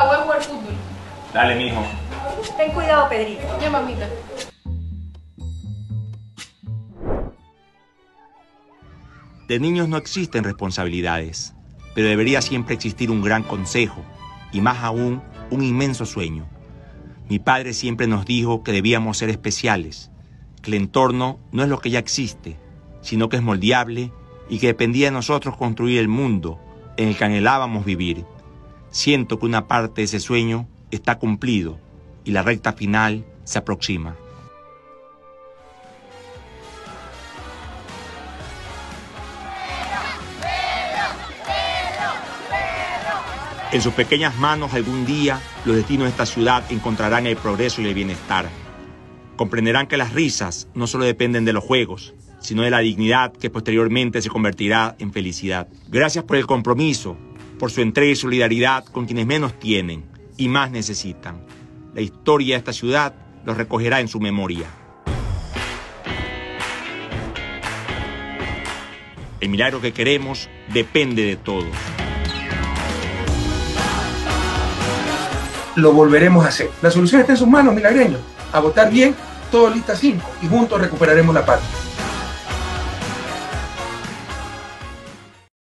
jugar fútbol. Dale, mijo. Ten cuidado, Pedrito. Ya, mamita. De niños no existen responsabilidades, pero debería siempre existir un gran consejo y más aún un inmenso sueño. Mi padre siempre nos dijo que debíamos ser especiales, que el entorno no es lo que ya existe, sino que es moldeable y que dependía de nosotros construir el mundo en el que anhelábamos vivir. Siento que una parte de ese sueño está cumplido y la recta final se aproxima. En sus pequeñas manos algún día los destinos de esta ciudad encontrarán el progreso y el bienestar. Comprenderán que las risas no solo dependen de los juegos, sino de la dignidad que posteriormente se convertirá en felicidad. Gracias por el compromiso, por su entrega y solidaridad con quienes menos tienen y más necesitan. La historia de esta ciudad los recogerá en su memoria. El milagro que queremos depende de todos. Lo volveremos a hacer. La solución está en sus manos, milagreños. A votar bien, todo lista 5 y juntos recuperaremos la patria.